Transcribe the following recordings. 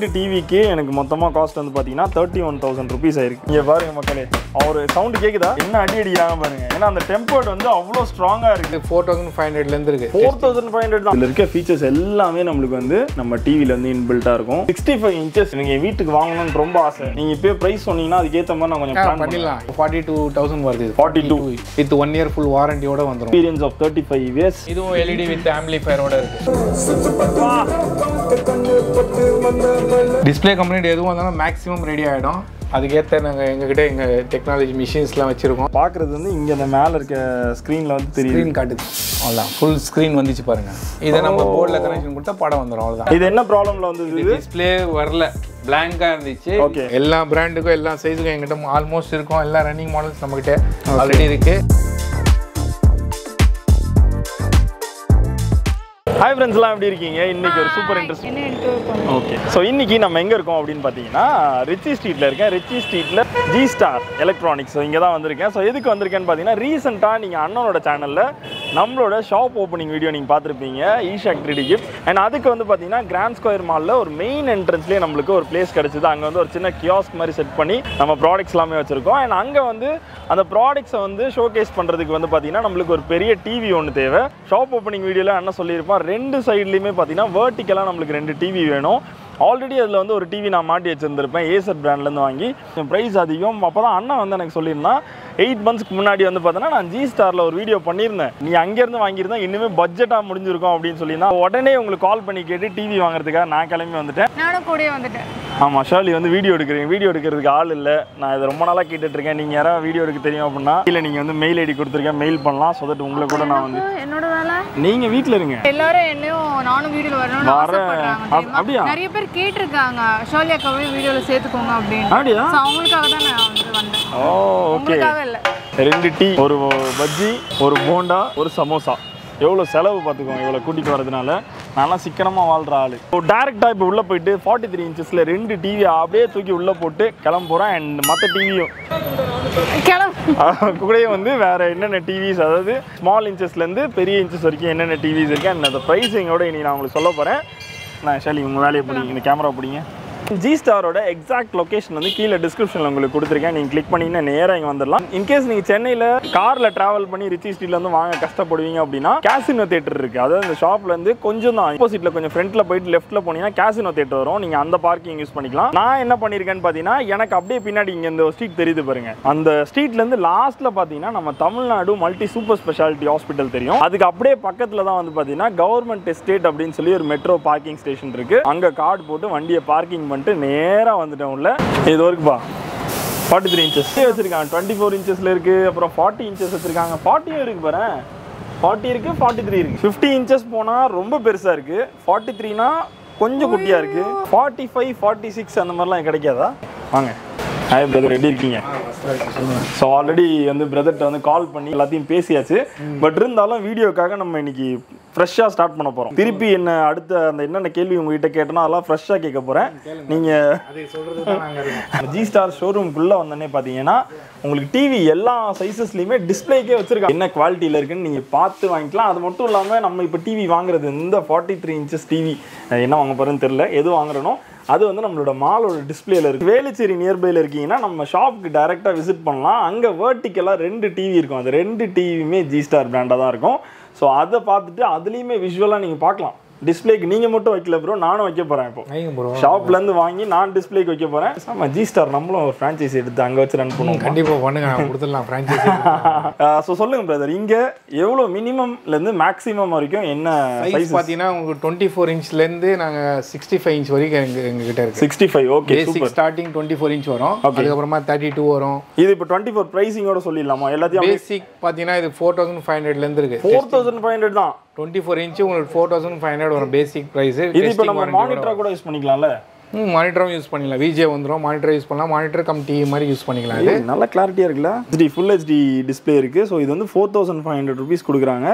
இந்த டிவிக்கு எனக்கு மொத்தமாக காஸ்ட் வந்து பார்த்தீங்கன்னா தேர்ட்டி ஒன் தௌசண்ட் ருபீஸ் ஆயிருக்கு இங்கே பாருங்க மக்களே அவர் சவுண்ட் கேட்குதா என்ன அடி அடிக்கிறாங்க பாருங்க ஏன்னா அந்த டெம்போர்ட் வந்து அவ்வளோ ஸ்ட்ராங்காக இருக்கு இது ஃபோர் தௌசண்ட் ஃபைவ் ஹண்ட்ரட்லேருந்து இருக்கு ஃபோர் தௌசண்ட் ஃபைவ் ஹண்ட்ரட் தான் இதில் இருக்க ஃபீச்சர்ஸ் எல்லாமே நம்மளுக்கு வந்து நம்ம டிவியில் வந்து இன்பில்ட்டாக இருக்கும் சிக்ஸ்டி ஃபைவ் இன்ச்சஸ் நீங்கள் வீட்டுக்கு வாங்கணும்னு ரொம்ப ஆசை நீங்கள் இப்போ ப்ரைஸ் சொன்னீங்கன்னா அதுக்கேற்ற மாதிரி நான் கொஞ்சம் பிளான் பண்ணிடலாம் ஃபார்ட்டி டூ தௌசண்ட் வருது இது 42. வித் ஒன் இயர் ஃபுல் வாரண்டியோட வந்துடும் experience of thirty five years இதுவும் எல்இடி வித் ஆம்பிளிஃபயரோட இருக்கு டிஸ்ப்ளே கம்பெனி எதுவும் வந்தாலும் மேக்ஸிமம் ரெடி ஆகிடும் அதுக்கேற்ற நாங்கள் எங்ககிட்ட எங்கள் டெக்னாலஜி மிஷின்ஸ்லாம் வச்சுருக்கோம். பார்க்குறது வந்து இங்கே அந்த மேலே இருக்க ஸ்க்ரீனில் வந்து தெரியுது. ஸ்க்ரீன் காட்டுது. அவ்வளோதான் ஃபுல் ஸ்க்ரீன் வந்துச்சு பாருங்க. இதை நம்ம போர்டில் கனெக்ஷன் கொடுத்தா படம் வந்துடும் அவ்வளோதான் இது என்ன ப்ராப்ளம்ல வந்து இது டிஸ்ப்ளே வரல. பிளாங்காக இருந்துச்சு. Okay. எல்லா பிராண்டுக்கும் எல்லா சைஸுக்கும் எங்கிட்ட ஆல்மோஸ்ட் இருக்கும். எல்லா ரன்னிங் மாடல்ஸ் நம்மகிட்ட ஆல்ரெடி இருக்கு. ஹாய் ஃப்ரெண்ட்ஸ்லாம் எப்படி இருக்கீங்க? இன்னைக்கு ஒரு சூப்பர் இன்ட்ரெஸ்ட் ஓகே ஸோ இன்னைக்கு நம்ம எங்கே இருக்கோம் அப்படின்னு பார்த்தீங்கன்னா ரிச்சி ஸ்ட்ரீட்டில் இருக்கேன். ரிச்சி ஸ்ட்ரீட்டில் ஜி ஸ்டார் எலக்ட்ரானிக்ஸ் இங்கே தான் வந்திருக்கேன். ஸோ எதுக்கு வந்திருக்கேன்னு பார்த்தீங்கன்னா ரீசெண்டாக நீங்கள் அண்ணனோட சேனலில் நம்மளோட ஷாப் ஓப்பனிங் வீடியோ நீங்கள் பார்த்துருப்பீங்க. ஈஷாக் த்ரீ கிஃப்ட் அண்ட் அதுக்கு வந்து பார்த்தீங்கன்னா கிராண்ட் ஸ்கொயர் மாலில் ஒரு மெயின் என்ட்ரன்ஸ்லேயே நம்மளுக்கு ஒரு பிளேஸ் கிடச்சிது. அங்கே வந்து ஒரு சின்ன கியாஸ்க் மாதிரி செட் பண்ணி நம்ம ப்ராடக்ட்ஸ் எல்லாமே வச்சுருக்கோம். அண்ட் அங்கே வந்து அந்த ப்ராடக்ட்ஸை வந்து ஷோகேஸ் பண்ணுறதுக்கு வந்து பார்த்தீங்கன்னா நம்மளுக்கு ஒரு பெரிய டிவி ஒன்று தேவை. ஷாப் ஓப்பனிங் வீடியோவில் என்ன சொல்லியிருப்பான். ரெண்டு சைட்லேயுமே பார்த்தீங்கன்னா வேர்ட்டிக்கலாக நம்மளுக்கு ரெண்டு டிவி வேணும். ஆல்ரெடி அதில் வந்து ஒரு டிவி நான் மாட்டி வச்சுருந்துருப்பேன். ஏசர் பிராண்ட்லேருந்து வாங்கி ப்ரைஸ் அதிகம். அப்போ தான் அண்ணா வந்து எனக்கு சொல்லியிருந்தான். எயிட் மந்த்ஸ்க்கு முன்னாடி வந்து பார்த்தோன்னா நான் ஜி ஸ்டாரில் ஒரு வீடியோ பண்ணியிருந்தேன். நீ அங்கேருந்து வாங்கியிருந்தா இன்னுமே பட்ஜெட்டாக முடிஞ்சிருக்கும் அப்படின்னு சொல்லியிருந்தா உடனே உங்களுக்கு கால் பண்ணி கேட்டு டிவி வாங்குறதுக்காக நான் கிளம்பி வந்துட்டேன். நானும் கூடயே வந்துட்டேன். ஆமாம் ஷர்லி வந்து வீடியோ எடுக்கிறீங்க. வீடியோ எடுக்கிறதுக்கு ஆள் இல்லை. நான் இதை ரொம்ப நாளாக கேட்டுட்டு இருக்கேன் நீங்கள் யாராவது வீடியோ எடுக்க தெரியும் அப்படின்னா இல்லை நீங்கள் வந்து மெயில் ஐடி கொடுத்துருக்கேன். மெயில் பண்ணலாம். ஸோ தட் உங்களை கூட நான் வந்து என்னோட வேலை? நீங்கள் வீட்டில் இருங்க. எல்லாரும் என்னையும் நானும் அப்- தெரியுமா? அப்படியா? நிறைய பேர் கேட்டிருக்காங்க. ஷோலி அக்காவே வீடியோல சேர்த்துக்கோங்க அப்படின்னு. அப்படியா? அவங்களுக்காக தான் நான் வந்து வந்தேன். ஓ ஓகே இல்ல. ரெண்டு டீ ஒரு பஜ்ஜி ஒரு போண்டா ஒரு சமோசா. எவ்வளோ செலவு பார்த்துக்கோங்க இவ்வளோ கூட்டிகிட்டு வரதுனால நான்லாம் சிக்கனமாக வாழ்கிற ஆள். இப்போ டேரெக்டாக இப்போ உள்ளே போயிட்டு ஃபார்ட்டி த்ரீ இன்ச்சஸில் ரெண்டு டிவி அப்படியே தூக்கி உள்ளே போட்டு கிளம்ப போகிறேன் அண்ட் மற்ற டிவியும் கூடயே வந்து வேறு என்னென்ன டிவிஸ் அதாவது ஸ்மால் இன்ச்சஸ்லேருந்து பெரிய இன்ச்சஸ் வரைக்கும் என்னென்ன டிவிஸ் இருக்குது அண்ட் அந்த ப்ரைஸிங்கோட இனி நான் உங்களுக்கு சொல்ல போகிறேன் நான் ஷாலி உங்கள் வேலையை பிடிங்க. இந்த கேமரா பிடிங்க. ஜி ஸ்டாரோட எக்ஸாக்ட் லொகேஷன் வந்து கீழே டிஸ்கிரிப்ஷனில் உங்களுக்கு கொடுத்துருக்கேன். நீங்கள் கிளிக் பண்ணிங்கன்னா நேராக இங்கே வந்துடலாம் இன்கேஸ் நீங்கள் சென்னையில் காரில் ட்ராவல் பண்ணி ரிச்சி ஸ்ட்ரீட்ல வாங்க கஷ்டப்படுவீங்க அப்படின்னா கேசினோ தேட்டர் இருக்குது அதாவது இந்த ஷாப்ல இருந்து கொஞ்சம் தான் ஆப்போசிட்டில் கொஞ்சம் ஃப்ரண்ட்டில் போயிட்டு லெஃப்ட்டில் போனீங்கன்னா கேசினோ தேட்டர் வரும். நீங்கள் அந்த பார்க்கிங் யூஸ் பண்ணிக்கலாம். நான் என்ன பண்ணியிருக்கேன்னு பார்த்தீங்கன்னா எனக்கு அப்படியே பின்னாடி இங்கே இந்த ஸ்ட்ரீட் தெரியுது பாருங்க. அந்த ஸ்ட்ரீட்லேருந்து லாஸ்ட்டில் பார்த்தீங்கன்னா நம்ம Tamil Nadu multi super speciality hospital தெரியும். அதுக்கு அப்படியே பக்கத்தில் தான் வந்து பார்த்தீங்கன்னா கவர்மெண்ட் எஸ்டேட் அப்படின்னு சொல்லி ஒரு மெட்ரோ பார்க்கிங் ஸ்டேஷன் இருக்கு. அங்கே கார்டு போட்டு வண்டியை பார்க்கிங் பண்ணி பண்ணிட்டு நேராக வந்துட்டேன் உள்ள. இது வரைக்கும்பா ஃபார்ட்டி த்ரீ இன்ச்சஸ் வச்சிருக்காங்க டுவெண்ட்டி ஃபோர் இன்ச்சஸில் இருக்கு அப்புறம் ஃபார்ட்டி இன்ச்சஸ் வச்சிருக்காங்க. ஃபார்ட்டியும் இருக்கு பாரு. ஃபார்ட்டி இருக்கு ஃபார்ட்டி த்ரீ இருக்கு. ஃபிஃப்டி இன்ச்சஸ் போனால் ரொம்ப பெருசாக இருக்கு. ஃபார்ட்டி த்ரீனா கொஞ்சம் குட்டியாக இருக்கு. ஃபார்ட்டி ஃபைவ் ஃபார்ட்டி சிக்ஸ் அந்த மாதிரிலாம் கிடைக்காதா? வாங்க. ஹாய் பிரதர் எப்படி இருக்கீங்க? ஸோ ஆல்ரெடி வந்து பிரதர்கிட்ட வந்து கால் பண்ணி எல்லாத்தையும் பேசியாச்சு. பட் இருந்தாலும் வீடியோக்காக நம்ம இன்னைக்கு ஃப்ரெஷ்ஷாக ஸ்டார்ட் பண்ண போகிறோம் திருப்பி என்ன அடுத்த அந்த என்னென்ன கேள்வி உங்ககிட்ட கேட்டனோ அதெல்லாம் ஃப்ரெஷ்ஷாக கேட்க போகிறேன் நீங்கள் ஜி ஸ்டார் ஷோரூம்குள்ளே வந்தோடனே பார்த்தீங்கன்னா உங்களுக்கு டிவி எல்லா சைஸஸ்லையுமே டிஸ்பிளேக்கே வச்சிருக்காங்க. என்ன குவாலிட்டியில் இருக்குன்னு நீங்கள் பார்த்து வாங்கிக்கலாம். அது மட்டும் இல்லாமல் நம்ம இப்போ டிவி வாங்குறது இந்த ஃபார்ட்டி த்ரீ இன்ச்சஸ் டிவி என்ன வாங்க போகிறேன்னு தெரில எது வாங்குறனோ அது வந்து நம்மளோட மாலோட டிஸ்பிளேல இருக்கு. வேலுச்சேரி நியர்பைல இருக்கீங்கன்னா நம்ம ஷாப்புக்கு டைரெக்டாக விசிட் பண்ணலாம். அங்கே வேர்ட்டிக்கலாக ரெண்டு டிவி இருக்கும். அது ரெண்டு டிவியுமே ஜி ஸ்டார் பிராண்டாக தான் இருக்கும். ஸோ அதை பார்த்துட்டு அதுலேயுமே விஷுவலாக நீங்கள் பார்க்கலாம். டிஸ்பிளேக்கு நீங்கள் மட்டும் வைக்கல ப்ரோ நானும் வைக்க போகிறேன் இப்போ. ப்ரோ ஷாப்ல இருந்து வாங்கி நான் டிஸ்ப்ளேக்கு வைக்க போறேன். ஆமா ஜி ஸ்டார் நம்மளும் ஒரு ஃப்ரான்ச்சைஸ் எடுத்து அங்க வச்சு ரன் பண்ணுவோம் கண்டிப்பாக பண்ணுங்க. கொடுத்துடலாம் ஃப்ரான்ச்சைசி ஸோ சொல்லுங்க பிரதர் இங்க எவ்வளோ மினிமம்ல இருந்து மேக்ஸிமம் வரைக்கும் என்ன சைஸ் பார்த்தீங்கன்னா உங்களுக்கு டுவெண்ட்டி ஃபோர் இன்ச்லேருந்து நாங்கள் சிக்ஸ்டி ஃபைவ் இன்ச் வரைக்கும் எங்க எங்ககிட்ட இருக்கு. Sixty five okay starting twenty four inch வரும். அதுக்கப்புறமா தேர்ட்டி டூ வரும். இது இப்போ டுவெண்ட்டி ஃபோர் ப்ரைஸிங்கோட சொல்லிடலாமா? எல்லாத்தையும் பேசிக் பார்த்தீங்கன்னா இது ஃபோர் தௌசண்ட் ஃபைவ் ஹண்ட்ரட்லேருந்து இருக்கு. ஃபோர் தௌசண்ட் ஃபைவ் ஹண்ட்ரட் தான். டுவெண்ட்டி ஃபோர் இன்ச்சு உங்களுக்கு ஃபோர் தௌசண்ட் ஃபைவ் ஹண்ட்ரட் வரும் பேசிக் ப்ரைஸ் இது இப்போ நம்ம மானிட்டரா கூட யூஸ் பண்ணிக்கலாம்ல? மானிட்டரும் யூஸ் பண்ணிக்கலாம். விஜே வந்துடும் மானிட்டர் யூஸ் பண்ணலாம். மானிட்டர் கம் டிவி மாதிரி யூஸ் பண்ணிக்கலாம் இது. நல்ல கிளாரிட்டியா இருக்குல்ல? ஹெச்டி ஃபுல் ஹெச்டி டிஸ்பிளே இருக்கு. ஸோ இது வந்து four thousand five hundred rupees கொடுக்குறாங்க.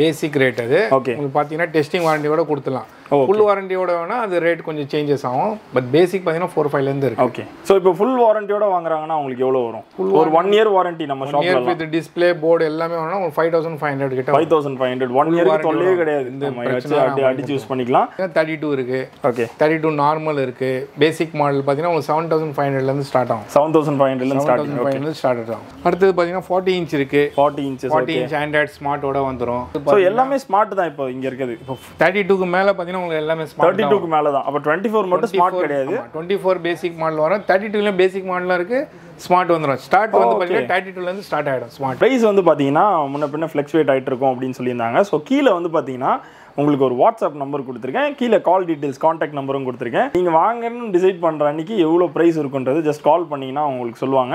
பேசிக் ரேட் அது. Okay. உங்களுக்கு பார்த்தீங்கன்னா டெஸ்டிங் வாரண்டியோட கொடுத்துலாம் ஃபுல் வாரண்டியோட வேணா அது ரேட் கொஞ்சம் சேஞ்சஸ் ஆகும். பட் பேசிக் பார்த்தீங்கன்னா ஃபோர் ஃபைவ்லேருந்து இருக்கு. ஓகே ஸோ இப்போ ஃபுல் வாரண்டியோட வாங்குறாங்கன்னா உங்களுக்கு எவ்வளோ வரும்? ஒரு ஒன் இயர் வாரண்டி நம்ம இயர் ஷாப்ல வித் டிஸ்பிளே போர்டு எல்லாமே வேணா ஒரு ஃபைவ் தௌசண்ட் ஃபைவ் ஹண்ட்ரட் கிட்ட five thousand five hundred one இயருக்கு தொல்லையே கிடையாது. வச்சு அடி அடிச்சு யூஸ் பண்ணிக்கலாம். தேர்ட்டி டூ இருக்கு. ஓகே தேர்ட்டி டூ நார்மல் இருக்கு. பேசிக் மாடல் பார்த்தீங்கன்னா உங்களுக்கு செவன் தௌசண்ட் ஃபைவ் ஹண்ட்ரட்லேருந்து ஸ்டார்ட் ஆகும். செவன் தௌசண்ட் ஃபைவ் ஹண்ட்ரட்ல seven start thousand five hundred start ஆகும். அடுத்தது பார்த்தீங்கன்னா ஃபார்ட்டி இன்ச் இருக்கு. Forty inches forty inch android ஸ்மார்ட்டோட வந்துடும் ஸோ எல்லாமே ஸ்மார்ட் தான் இப்போ இங்க இருக்குது. இப்போ தேர்ட்டி டூக்கு மேலே பார்த்தீங்கன்னா உங்களுக்கு எல்லாமே தேர்ட்டி டூக்கு மேலே தான் அப்போ டுவெண்ட்டி ஃபோர் மட்டும் ஸ்மார்ட் கிடையாது. டுவெண்ட்டி ஃபோர் பேசிக் மாடல் வரும். தேர்ட்டி டூலையும் பேசிக் மாடலும் இருக்கு. ஸ்மார்ட் வந்துடும் ஸ்டார்ட் வந்து பார்த்தீங்கன்னா தேர்ட்டி டூலேருந்து ஸ்டார்ட் ஆகிடும் ஸ்மார்ட் ப்ரைஸ் வந்து பார்த்தீங்கன்னா முன்ன பின்ன ஃப்ளக்சுவேட் ஆகிட்டு இருக்கும் அப்படின்னு சொல்லியிருந்தாங்க. ஸோ கீழே வந்து பார்த்தீங்கன்னா உங்களுக்கு ஒரு வாட்ஸ்அப் நம்பர் கொடுத்துருக்கேன். கீழே கால் டீட்டெயில்ஸ் காண்டாக்ட் நம்பரும் கொடுத்துருக்கேன். நீங்கள் வாங்கணும்னு டிசைட் பண்ணுற அன்னைக்கு எவ்வளோ ப்ரைஸ் இருக்குன்றது ஜஸ்ட் கால் பண்ணிங்கன்னா உங்களுக்கு சொல்லுவாங்க.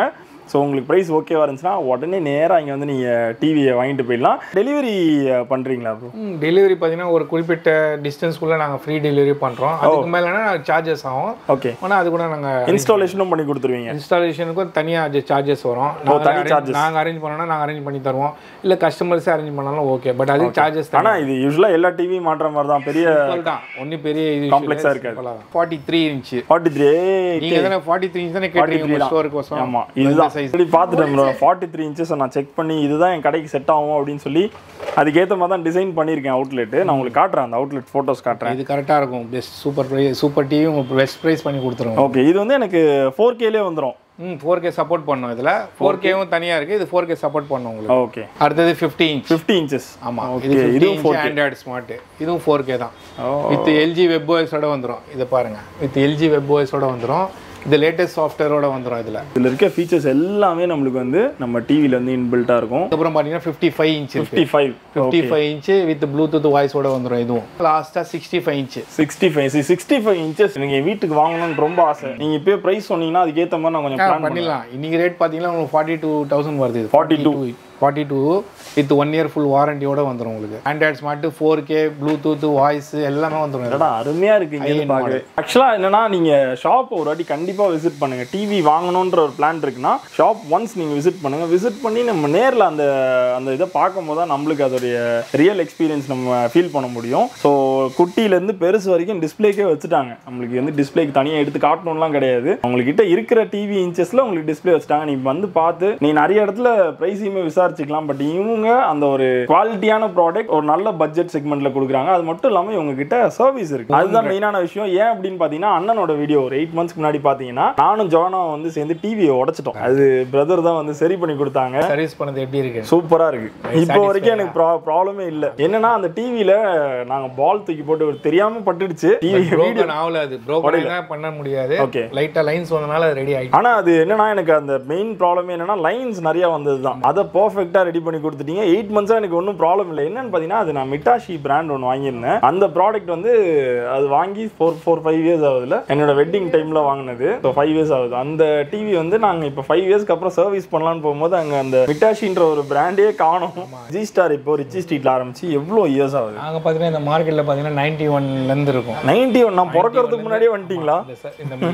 ஸோ உங்களுக்கு ப்ரைஸ் ஓகேவா இருந்துச்சுன்னா உடனே நேராக இங்கே வந்து நீங்கள் டிவியை வாங்கிட்டு போயிடலாம். டெலிவரி பண்ணுறீங்களா ப்ரோ டெலிவரி பார்த்தீங்கன்னா ஒரு குறிப்பிட்ட டிஸ்டன்ஸ்க்குள்ளே நாங்கள் ஃப்ரீ டெலிவரி பண்ணுறோம் அதுக்கு மேலேனா சார்ஜஸ் ஆகும். ஓகே ஆனால் அது கூட நாங்கள் இன்ஸ்டாலேஷனும் பண்ணி கொடுத்துருவீங்க. இன்ஸ்டாலேஷனுக்கும் தனியாக சார்ஜஸ் வரும். நாங்கள் அரேஞ்ச் பண்ணோம்னா நாங்கள் அரேஞ்ச் பண்ணி தருவோம். இல்லை கஸ்டமர்ஸே அரேஞ்ச் பண்ணாலும் ஓகே பட் அதுக்கு சார்ஜஸ் தான். ஆனால் இது யூஸ்வலாக எல்லா டிவி மாட்டுற மாதிரி தான். பெரிய தான். ஒன்றும் பெரிய இது ஆ இருக்காது. Forty three inch forty three நீங்கள் தானே ஃபார்ட்டி த்ரீ இன்ச் தானே. கேட்டீங்க ஸ்டோருக்கு ஆமா இதுதான். இப்படி பார்த்துட்டேன் ப்ரோ ஃபார்ட்டி த்ரீ இன்ச்சஸ் நான் செக் பண்ணி இதுதான் என் கடைக்கு செட் ஆகும் அப்படின்னு சொல்லி அதுக்கேற்ற மாதிரி தான் டிசைன் பண்ணியிருக்கேன் அவுட்லெட்டு நான் உங்களுக்கு காட்டுறேன் அந்த அவுட்லெட் ஃபோட்டோஸ் காட்டுறேன். இது கரெக்டாக இருக்கும். Best super price super TV உங்களுக்கு பெஸ்ட் ப்ரைஸ் பண்ணி கொடுத்துருவோம். ஓகே இது வந்து எனக்கு ஃபோர் கேலே வந்துடும் ம் ஃபோர் கே சப்போர்ட் பண்ணோம் இதில். ஃபோர் கேவும் தனியாக இருக்குது இது ஃபோர் கே சப்போர்ட் பண்ணோம் உங்களுக்கு. ஓகே அடுத்தது ஃபிஃப்டி இன்ச் ஃபிஃப்டி இன்ச்சஸ் ஆமாம் இது இதுவும் இதுவும் 4K. ஃபோர் ஆண்ட்ராய்டு ஸ்மார்ட் இதுவும் ஃபோர் கே தான். வித் எல்ஜி வெப் ஓஎஸோட வந்துடும் இதை பாருங்க. வித் எல்ஜி வெப் ஓஎஸோட வந்துடும் இது லேட்டஸ்ட் சாஃப்ட்வேரோட வந்துடும் இதில். இதில் இருக்க ஃபீச்சர்ஸ் எல்லாமே நம்மளுக்கு வந்து நம்ம டிவியில் வந்து இன்பில்ட்டாக இருக்கும். அதுக்கப்புறம் பார்த்தீங்கன்னா fifty five inch fifty five fifty five inch with bluetooth வாய்ஸோட வந்துடும் இதுவும். லாஸ்ட்டாக sixty five inch sixty five sixty five inches நீங்கள் வீட்டுக்கு வாங்கணும்னு ரொம்ப ஆசை. நீங்கள் இப்போ ப்ரைஸ் சொன்னீங்கன்னா அதுக்கேற்ற மாதிரி நான் கொஞ்சம் பிளான் பண்ணி பண்ணிடலாம். இன்னைக்கு ரேட் பார்த்தீங்கன்னா உங்களுக்கு ஃபார்ட்டி டூ தௌசண்ட் வருது இது. 42. Forty two with one year full வாரண்டியோட வந்துடும் உங்களுக்கு. Android smart four K bluetooth voice எல்லாமே வந்துடும் என்னடா அருமையா இருக்கு இங்க பாக்குறது ஆக்சுவலா என்னன்னா நீங்க ஷாப் ஒரு வாட்டி கண்டிப்பா விசிட் பண்ணுங்க. டிவி வாங்கணுன்ற ஒரு பிளான் இருக்குன்னா ஷாப் ஒன்ஸ் நீங்க விசிட் பண்ணுங்க. விசிட் பண்ணி நம்ம நேர்ல அந்த அந்த இதை பார்க்கும்போது தான் நம்மளுக்கு அதோடைய ரியல் எக்ஸ்பீரியன்ஸ் நம்ம ஃபீல் பண்ண முடியும். ஸோ குட்டியில இருந்து பெருசு வரைக்கும் டிஸ்பிளேக்கே வச்சுட்டாங்க. நம்மளுக்கு வந்து டிஸ்பிளேக்கு தனியாக எடுத்து காட்டணும்லாம் கிடையாது. உங்களுக்கு கிட்ட இருக்கிற டிவி இன்ச்சஸ்ல உங்களுக்கு டிஸ்பிளே வச்சுட்டாங்க. நீ வந்து பார்த்து நீ நிறைய இடத்துல ப்ரைஸையுமே விசாரிச்சுக்கலாம். பட் இவங்க அந்த ஒரு குவாலிட்டியான ப்ராடக்ட் ஒரு நல்ல பட்ஜெட் செக்மெண்ட்ல கொடுக்குறாங்க. அது மட்டும் இல்லாமல் இவங்க கிட்ட சர்வீஸ் இருக்கு அதுதான் மெயினான விஷயம். ஏன் அப்படின்னு பார்த்தீங்கன்னா அண்ணனோட வீடியோ ஒரு எயிட் மந்த்ஸ்க்கு முன்னாடி பார்த்தீங்கன்னா நானும் ஜோனாவும் வந்து சேர்ந்து டிவியை உடைச்சிட்டோம். அது பிரதர் தான் வந்து சரி பண்ணி கொடுத்தாங்க. சர்வீஸ் பண்ணது எப்படி இருக்கு? சூப்பரா இருக்கு. இப்போ வரைக்கும் எனக்கு ப்ராப்ளமே இல்ல. என்னன்னா அந்த டிவில நாங்க பால் தூக்கி போட்டு ஒரு தெரியாம பட்டுடுச்சு. டிவி ஆகல அது. பண்ண முடியாது. Okay. லைட்டா லைன்ஸ் வந்தனால அது ரெடி ஆயிடுச்சு. ஆனா அது என்னன்னா எனக்கு அந்த மெயின் ப்ராப்ளமே என்னன்னா லைன்ஸ் நிறைய வந்தது தான் அதை பர்ஃபெக்டா ரெடி பண்ணி கொடுத்துட்டீங்க. எயிட் மந்த்ஸா எனக்கு ஒன்றும் ப்ராப்ளம் இல்லை. என்னன்னு பார்த்தீங்கன்னா அது நான் மிட்டாஷி பிராண்ட் ஒன்று வாங்கியிருந்தேன். அந்த ப்ராடக்ட் வந்து அது வாங்கி ஃபோர் ஃபோர் ஃபைவ் இயர்ஸ் ஆகுதுல என்னோட வெட்டிங் டைம்ல வாங்கினது. ஸோ ஃபைவ் இயர்ஸ் ஆகுது. அந்த டிவி வந்து நாங்க இப்போ ஃபைவ் இயர்ஸ்க்கு அப்புறம் சர்வீஸ் பண்ணலாம்னு போகும்போது அங்க அந்த மிட்டாஷின்ற ஒரு பிராண்டே காணும். ஜி ஸ்டார் இப்போ ரிச்சி ஸ்ட்ரீட்ல ஆரம்பிச்சு எவ்வளோ இயர்ஸ் ஆகுது? நாங்க பாத்தீங்கன்னா இந்த மார்க்கெட்ல பாத்தீங்கன்னா நைன்டி ஒன்ல இருந்து இருக்கும். நைன்டி ஒன் நான் பிறக்கிறதுக்கு முன்னாடியே வந்துட்டீங்களா?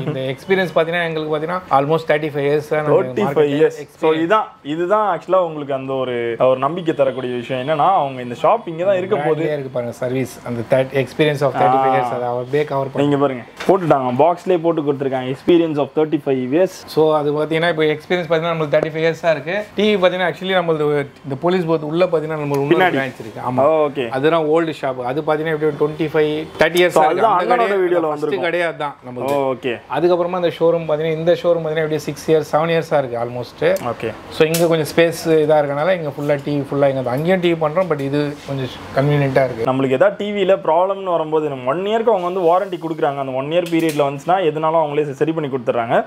இந்த எக்ஸ்பீரியன்ஸ் பாத்தீங்கன்னா எங்களுக்கு பாத்தீங்கன்னா almost thirty five years thirty five years so இதான் இதுதான் ஆக்சுவலாக உங்களுக்கு அந்த ஒரு ஒரு நம்பிக்கை தரக்கூடிய விஷயம் என்னன்னா அவங்க இந்த ஷாப் இங்கே தான் இருக்க போகுது. இருக்கு பாருங்க சர்வீஸ் அந்த thirty experience of thirty five years அதை அவர் பே கவர் பண்ணி. நீங்க பாருங்க போட்டுட்டாங்க பாக்ஸ்லேயே போட்டு கொடுத்துருக்காங்க experience of thirty five years so அது பார்த்தீங்கன்னா இப்போ எக்ஸ்பீரியன்ஸ் பார்த்தீங்கன்னா நம்மளுக்கு தேர்ட்டி ஃபைவ் இயர்ஸாக இருக்கு. டிவி பார்த்தீங்கன்னா ஆக்சுவலி நம்மளது இந்த போலீஸ் போத் உள்ள பார்த்தீங்கன்னா நம்ம பிரான்ச் இருக்கு. ஆமா. ஓகே அதுதான் ஓல்டு ஷாப் அது பார்த்தீங்கன்னா எப்படி டுவெண்ட்டி ஃபைவ் தேர்ட்டி இயர்ஸ் அண்ணனோட videoல வந்திருக்கும். கிடையாது தான் நம்ம ஓகே அதுக்கப்புறமா இந்த ஷோரூம் பார்த்தீங்கன்னா இந்த ஷோரூம் பார்த்தீங்கன்னா எப்படி சிக்ஸ் இயர்ஸ் செவன் இயர்ஸாக இருக்குது ஆல்மோஸ்ட் ஓகே ஸோ இங்கே கொஞ்சம் ஸ்பேஸ் இதாக இருக்கனால இங்கே ஃபுல்லாக டிவி ஃபுல்லாக இங்கே அங்கேயும் டிவி பண்ணுறோம் பட் இது கொஞ்சம் கன்வீனியண்ட்டாக இருக்குது நம்மளுக்கு ஏதாவது டிவியில் ப்ராப்ளம்னு வரும்போது நம்ம ஒன் இயர்க்கு அவங்க வந்து வாரண்டி கொடுக்குறாங்க. அந்த ஒன் இயர் பீரியடில் வந்துச்சுன்னா எதுனாலும் அவங்களே சரி பண்ணி கொடுத்துட்றாங்க.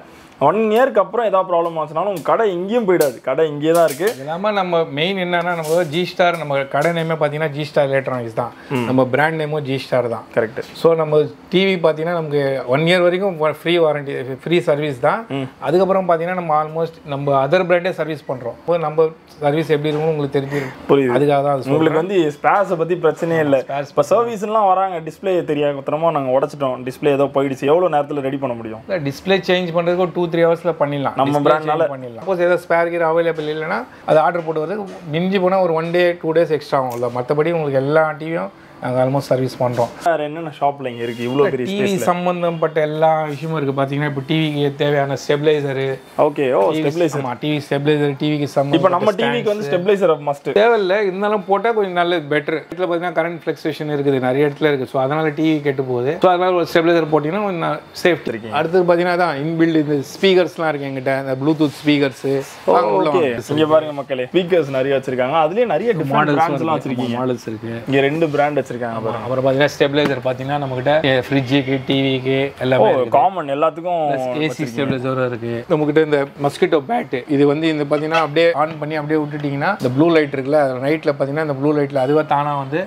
ஒன் இயர்க்கு அப்புறம் ஏதாவது ப்ராப்ளம் ஆச்சுனாலும் உங்க கடை எங்கேயும் போயிடாது. கடை இங்கே தான் இருக்கு. அது இல்லாமல் நம்ம மெயின் என்னன்னா நம்ம ஜி ஸ்டார் நம்ம கடை நேமே பார்த்தீங்கன்னா ஜி ஸ்டார் எலக்ட்ரானிக்ஸ் தான் நம்ம பிராண்ட் நேமும் ஜி ஸ்டார் தான். கரெக்ட் ஸோ நம்ம டிவி பார்த்தீங்கன்னா நமக்கு ஒன் இயர் வரைக்கும் ஃப்ரீ வாரண்டி ஃப்ரீ சர்வீஸ் தான். அதுக்கப்புறம் பார்த்தீங்கன்னா நம்ம ஆல்மோஸ்ட் நம்ம அதர் பிராண்டே சர்வீஸ் பண்ணுறோம் இப்போ நம்ம சர்வீஸ் எப்படி இருக்கும்னு உங்களுக்கு தெரிஞ்சிருக்கும் புரியுது. அதுக்காக தான். உங்களுக்கு வந்து ஸ்பேர்ஸை பற்றி பிரச்சனையே இல்லை. இப்போ சர்வீஸ்லாம் வராங்க டிஸ்பிளே மொத்தமாக நாங்கள் உடச்சிட்டோம். டிஸ்பிளே ஏதோ போயிடுச்சு. எவ்வளோ நேரத்தில் ரெடி பண்ண முடியும்? டிஸ்ப்ளே சேஞ்ச் பண்ணுறதுக்கு ஒரு டூ த்ரீ ஹவர்ஸில் பண்ணிடலாம். நம்ம change பண்ணிடலாம். சப்போஸ் ஏதாவது ஸ்பேர் கீர் அவைலபிள் இல்லைன்னா அது ஆர்டர் போட்டு வரதுக்கு மிஞ்சி போனால் ஒரு one day two days extra ஆகும். இல்லை மற்றபடி உங்களுக்கு எல்லா டிவியும் நாங்கள் ஆல்மோஸ்ட் சர்வீஸ் பண்ணுறோம் வேற என்னென்ன ஷாப்ல இங்க இருக்கு? இவ்வளோ பெரிய டிவி சம்மந்தப்பட்ட எல்லா விஷயமும் இருக்குது பார்த்தீங்கன்னா இப்போ டிவிக்கு தேவையான ஸ்டெபிளைசரு ஓகே ஓ ஸ்டெபிலைசர் ஆமாம் டிவி ஸ்டெபிளைசர் டிவிக்கு இப்போ சம்மந்தம் நம்ம டிவிக்கு வந்து ஸ்டெபிலைசர் மஸ்ட் தேவையில்ல இருந்தாலும் போட்டால் கொஞ்சம் நல்லது பெட்டர் இதில் பார்த்தீங்கன்னா கரண்ட் ஃப்ளக்சுவேஷன் இருக்குது நிறைய இடத்துல இருக்குது ஸோ அதனால் டிவி கெட்டு போகுது. ஸோ அதனால் ஒரு ஸ்டெபிளைசர் போட்டிங்கன்னா கொஞ்சம் சேஃப்டி இருக்கீங்க. அடுத்தது பார்த்தீங்கன்னா தான் இன்பில்ட் இந்த ஸ்பீக்கர்ஸ்லாம் இருக்கு எங்கிட்ட இந்த ப்ளூடூத் ஸ்பீக்கர்ஸு இங்க பாருங்க மக்களே ஸ்பீக்கர்ஸ் நிறைய வச்சிருக்காங்க. அதுலயே நிறைய எல்லாம் வச்சிருக்கீங்க. மாடல்ஸ் இருக்குது இங்க ரெண்டு பிராண்ட் வச்சிருக்காங்க அப்புறம் பார்த்தீங்கன்னா ஸ்டெபிளைசர் பார்த்தீங்கன்னா நம்மகிட்ட ஃப்ரிட்ஜுக்கு டிவிக்கு எல்லாமே ஓ காமன் எல்லாத்துக்கும் ஏசி ஸ்டெபிளைசரும் இருக்கு. நம்மகிட்ட இந்த மஸ்கிட்டோ பேட் இது வந்து இந்த பார்த்தீங்கன்னா அப்படியே ஆன் பண்ணி அப்படியே விட்டுட்டீங்கன்னா இந்த ப்ளூ லைட் இருக்குல்ல நைட்டில் பார்த்தீங்கன்னா இந்த ப்ளூ லைட்டில் அதுவாக தானாக வந்து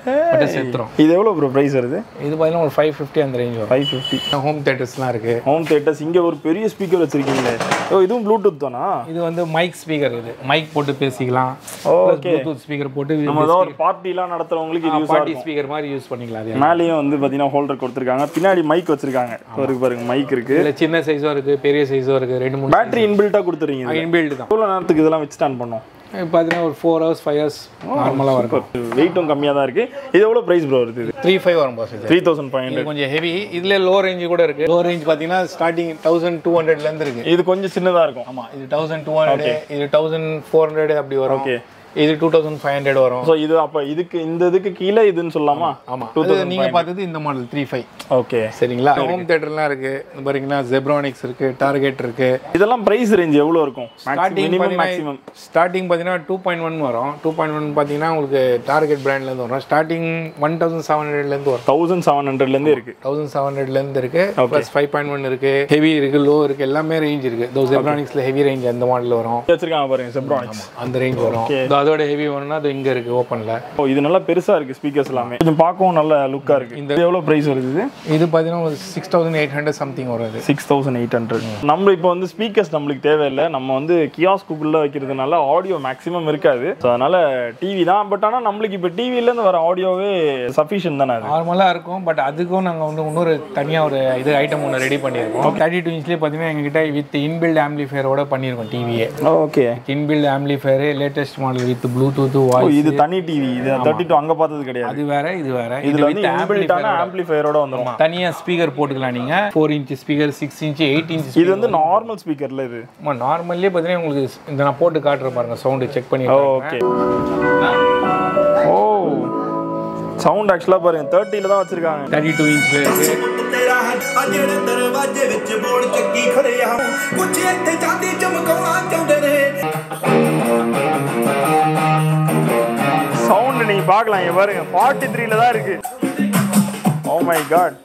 செத்துரும். இது எவ்வளவு ப்ரோ பிரைஸ் வருது? இது பார்த்தீங்கன்னா ஒரு ஃபைவ் ஃபிஃப்டி அந்த ரேஞ்ச் வரும். ஃபைவ் ஃபிஃப்டி ஹோம் தேட்டர்ஸ்லாம் இருக்கு. ஹோம் தேட்டர்ஸ் இங்க ஒரு பெரிய ஸ்பீக்கர் வச்சிருக்கீங்களே. ஓ இதுவும் ப்ளூடூத் தானா? இது வந்து மைக் ஸ்பீக்கர் இது. மைக் போட்டு பேசிக்கலாம். ஓகே ப்ளூடூத் ஸ்பீக்கர் போட்டு நம்ம ஏதோ ஒரு பார்ட்டிலாம் நடத்துறவங்களுக்கு இது யூஸ் பார்ட்டி ஸ்பீக்கர் மாதிரி யூஸ் பண்ணிக்கலாம் அது மேலேயும் வந்து பாத்தீங்கன்னா ஹோல்டர் கொடுத்துருக்காங்க. பின்னாடி மைக் வச்சிருக்காங்க. இருக்கு பாருங்க மைக் இருக்கு. இதில் சின்ன சைஸும் இருக்கு பெரிய சைஸும் இருக்கு ரெண்டு மூணு பேட்டரி இன்பில்ட்டா கொடுத்துறீங்க இன்பில்டு தான். எவ்வளோ நேரத்துக்கு இதெல்லாம் வச்சு ஸ்டாண்ட் பண்ணோம்? பார்த்தீங்கன்னா ஒரு ஃபோர் ஹவர்ஸ் ஃபைவ் ஹவர்ஸ் நார்மலாக இருக்கும் வெயிட்டும் கம்மியாக தான் இருக்கு. இது எவ்வளோ ப்ரைஸ் ப்ரோ இது? த்ரீ ஃபைவ் வரும் பாஸ் த்ரீ தௌசண்ட் ஃபைவ் இது கொஞ்சம் ஹெவி இதுல லோ ரேஞ்ச் கூட இருக்கு. லோ ரேஞ்ச் பாத்தீங்கன்னா ஸ்டார்டிங் தௌசண்ட் டூ ஹண்ட்ரட்ல இருந்து இருக்கு. இது கொஞ்சம் சின்னதாக இருக்கும். ஆமா இது தௌசண்ட் டூ ஹண்ட்ரட் இது தௌசண்ட் ஃபோர் ஹண்ட்ரட் அப்படி வரும். Okay. இது டூ தௌசண்ட் ஃபைவ் ஹண்ட்ரட் வரும். ஸோ இது அப்போ இதுக்கு இந்த இதுக்கு கீழே இதுன்னு சொல்லலாமா ஆமா அது நீங்க பார்த்தது இந்த மாடல் த்ரீ ஃபைவ் ஓகே சரிங்களா? ஹோம் தேட்டர்லாம் இருக்கு. இந்த பாத்தீங்கன்னா ஜெப்ரானிக்ஸ் இருக்கு டார்கெட் இருக்கு. இதெல்லாம் பிரைஸ் ரேஞ்ச் எவ்வளோ இருக்கும்? ஸ்டார்டிங் மினிமம் மேக்ஸிமம் ஸ்டார்டிங் பார்த்தீங்கன்னா டூ பாயிண்ட் ஒன் வரும். டூ பாயிண்ட் ஒன் பார்த்தீங்கன்னா உங்களுக்கு டார்கெட் பிராண்ட்லேருந்து வரும். ஸ்டார்டிங் ஒன் தௌசண்ட் செவன் ஹண்ட்ரட்லேருந்து வரும். தௌசண்ட் செவன் ஹண்ட்ரட்லேருந்து இருக்கு. தௌசண்ட் செவன் ஹண்ட்ரட்லேருந்து இருக்கு. ப்ளஸ் ஃபைவ் பாயிண்ட் ஒன் இருக்கு. ஹெவி இருக்கு லோ இருக்கு எல்லாமே ரேஞ்ச் இருக்கு. தோ ஜெப்ரானிக்ஸ்ல ஹெவி ரேஞ்ச் அந்த மாடல் வரும். வச்சிருக்காங்க பாருங்க செப்ரானிக்ஸ் அந்த ரேஞ்ச் வரும். அதோட ஹெவி வரும்னா அது இங்க இருக்கு ஓப்பன்ல ஓ இது நல்லா பெருசா இருக்கு ஸ்பீக்கர்ஸ் எல்லாமே. கொஞ்சம் பார்க்கவும் நல்ல லுக்கா இருக்கு. இந்த எவ்வளோ பிரைஸ் வருது இது? இது பார்த்தீங்கன்னா ஒரு six thousand eight hundred something வரும் இது. சிக்ஸ் தௌசண்ட் எயிட் ஹண்ட்ரட் நம்ம இப்போ வந்து ஸ்பீக்கர்ஸ் நம்மளுக்கு தேவையில்லை. நம்ம வந்து கியாஸ்குள்ள வைக்கிறதுனால ஆடியோ மேக்ஸிமம் இருக்காது. ஸோ அதனால டிவி தான். பட் ஆனால் நம்மளுக்கு இப்போ டிவிலேருந்து வர ஆடியோவே சஃபிஷியன்ட் தானே நார்மலாக இருக்கும். பட் அதுக்கும் நாங்கள் வந்து இன்னொரு தனியாக ஒரு இது ஐட்டம் ஒன்று ரெடி பண்ணியிருக்கோம். தேர்ட்டி டூ இன்ச்லேயே பார்த்தீங்கன்னா எங்ககிட்ட வித் இன்பில்ட் ஆம்பிளிஃபையரோட பண்ணியிருக்கோம் டிவியே okay inbuilt amplifier latest model with Bluetooth O voice இது தனி டிவி இது தேர்ட்டி டூ அங்கே பார்த்தது கிடையாது அது வேற இது வேற இதுல வந்து இன்பில்ட்டான ஆம்பிளிஃபையரோட வந்துடும் தனியாக ஸ்பீக்கர் போட்டுக்கலாம் நீங்க four inch speaker six inch eight inch இது வந்து நார்மல் ஸ்பீக்கர்ல இது நார்மல்லே பார்த்தீங்கன்னா உங்களுக்கு இந்த நான் போட்டு காட்டுறேன் பாருங்க சவுண்டு செக் பண்ணி ஓகே ஓ சவுண்ட் ஆக்சுவலாக பாருங்க தேர்ட்டியில் தான் வச்சிருக்காங்க தேர்ட்டி டூ இன்ச்ல இருக்கு ਤੇਰਾ ਆ ਜਿਹੜੇ ਦਰਵਾਜ਼ੇ ਵਿੱਚ ਬੋਲ ਚੱਕੀ ਖੜੇ ਆ ਕੁਝ ਇੱਥੇ ਚਾਂਦੀ ਚਮਕਾਉਣਾ ਚਾਹੁੰਦੇ சவுண்ட் நீங்க பார்க்கலாம் இங்க பாருங்க. ஃபார்ட்டி த்ரீல தான் இருக்கு. ஓ மை காட்